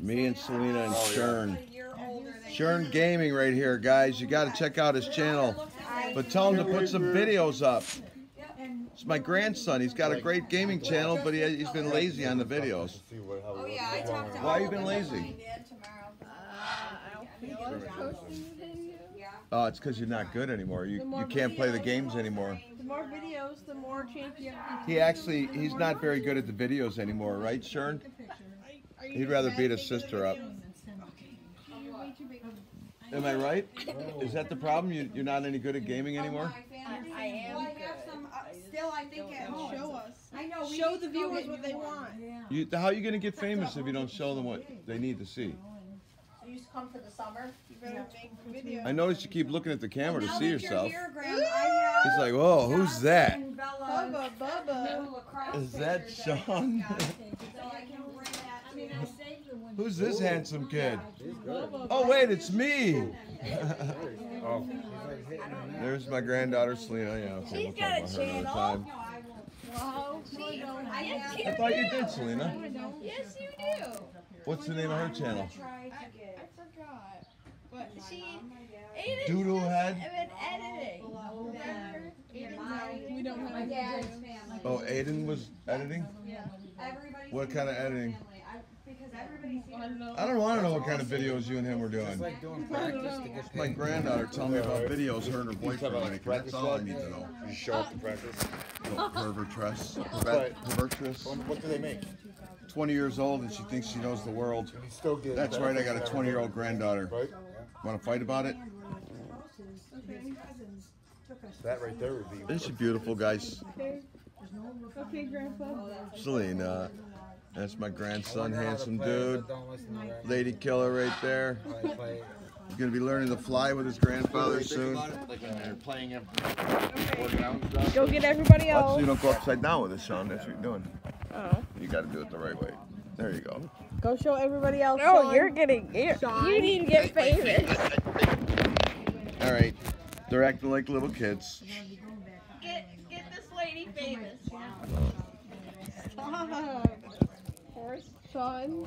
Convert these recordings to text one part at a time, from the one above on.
Me and Selena and Oh, Shern. Shern Gaming right here, guys. You got to check out his channel. But tell him to put some videos up. It's my grandson. He's got a great gaming channel, but he, he's been lazy on the videos. See what, how, Oh yeah, I talked to Why all you of been them. lazy? Oh, it's because you're not good anymore. You, you can't play the games anymore. The more videos, the more chance you have. He actually, he's not very good at the videos anymore, right, Shern? He'd rather beat his sister up. Am I right? Is that the problem? You, you're not any good at gaming anymore? I am I have some, uh, still, I think, at home. Show us. I know, Show the viewers what they want. You, how are you gonna get famous if you don't show them what they need to see? So you come for the summer? You better make video. I noticed you keep looking at the camera to see yourself. here, Graham, He's like, whoa, who's Johnson that? and Bubba, Bubba. Is that Sean? he's got, So I can bring that to Who's this handsome kid? Oh wait, it's me. oh, There's my granddaughter Selena. Yeah, okay, we'll talk about her another time. Wow. I thought you did, Selena. Yes, you do. What's the name of her channel? try to I get. forgot. But she. Aiden's Doodle just head? been editing. We don't have my dad's family. Oh, Aiden was editing. Everybody's What kind of editing? family. I, because everybody's. I don't want to know what kind of videos you and him were doing. like doing practice to get My granddaughter telling me about videos her and her boyfriend are making. That's all I need to know. You show up to practice. Little pervertress. But- Pervertress. What do they make? 20 years old and she thinks she knows the world. You still get. That's right, I got a 20 year old granddaughter. Right? Want to fight about it? That right there would be. Isn't she beautiful, guys? Okay, Grandpa. Selena. Uh, that's my grandson, handsome dude. Don't listen to that. Lady killer right there. Play, play. He's gonna be learning to fly with his grandfather soon. Like when they're playing him, working out and stuff. Go get everybody Watch so else. you don't go upside down with it, Sean. That's what you're doing. Oh. You gotta do it the right way. There you go. Go show everybody else. No, Oh, you're getting. You're, you need to get famous. All right. They're acting like little kids. Get get this lady famous. Horse son.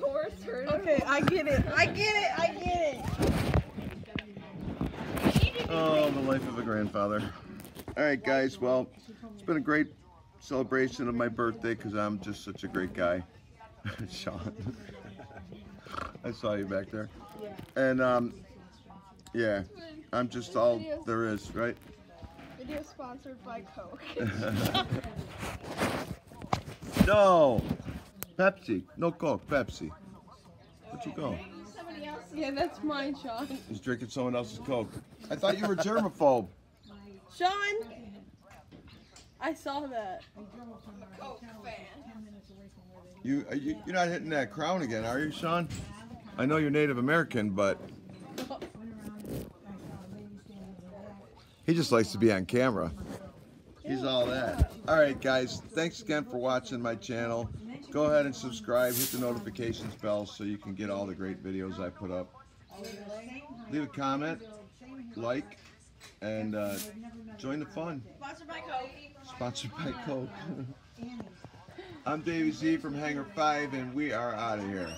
Horse turtle. Okay, I get it. I get it. I get it. Oh, the life of a grandfather. All right, guys. Well, it's been a great celebration of my birthday because I'm just such a great guy. Sean. I saw you back there. And, um, yeah, I'm just all there is, right? Video sponsored by Coke. No! Pepsi. No Coke, Pepsi. Where'd you go? Somebody. Yeah, that's mine, Sean. He's drinking someone else's Coke. I thought you were germaphobe. Sean. I saw that. Coke fan. You, are you you're not hitting that crown again, are you, Sean? I know you're Native American, but he just likes to be on camera. He's all that. All right, guys. Thanks again for watching my channel. Go ahead and subscribe. Hit the notifications bell so you can get all the great videos I put up. Leave a comment, like, and uh, join the fun. Sponsored by Coke. Sponsored by Coke. I'm Davey Zee from Hangar 5, and we are out of here.